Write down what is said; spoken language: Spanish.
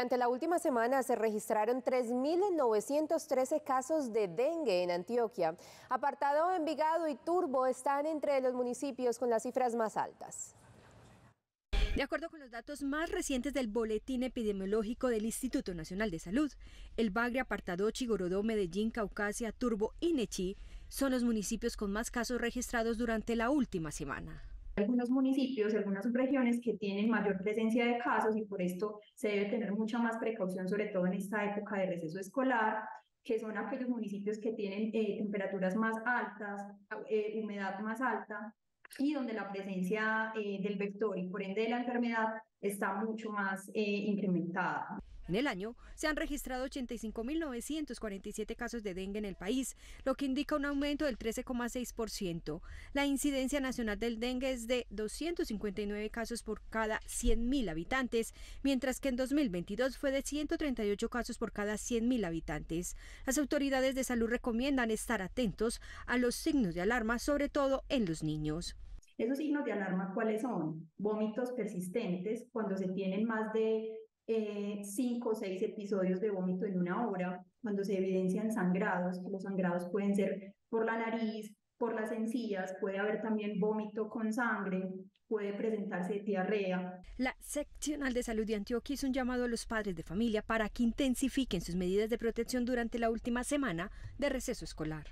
Durante la última semana se registraron 3.913 casos de dengue en Antioquia. Apartado, Envigado y Turbo están entre los municipios con las cifras más altas. De acuerdo con los datos más recientes del Boletín Epidemiológico del Instituto Nacional de Salud, el Bagre, Apartadochi, Gorodó, Medellín, Caucasia, Turbo y Nechí son los municipios con más casos registrados durante la última semana algunos municipios, algunas subregiones que tienen mayor presencia de casos y por esto se debe tener mucha más precaución, sobre todo en esta época de receso escolar, que son aquellos municipios que tienen eh, temperaturas más altas, eh, humedad más alta y donde la presencia eh, del vector y por ende de la enfermedad está mucho más incrementada. En el año se han registrado 85.947 casos de dengue en el país, lo que indica un aumento del 13,6%. La incidencia nacional del dengue es de 259 casos por cada 100.000 habitantes, mientras que en 2022 fue de 138 casos por cada 100.000 habitantes. Las autoridades de salud recomiendan estar atentos a los signos de alarma, sobre todo en los niños. Esos signos de alarma, ¿cuáles son? Vómitos persistentes, cuando se tienen más de eh, cinco o seis episodios de vómito en una hora, cuando se evidencian sangrados, los sangrados pueden ser por la nariz, por las encías, puede haber también vómito con sangre, puede presentarse diarrea. La seccional de salud de Antioquia hizo un llamado a los padres de familia para que intensifiquen sus medidas de protección durante la última semana de receso escolar.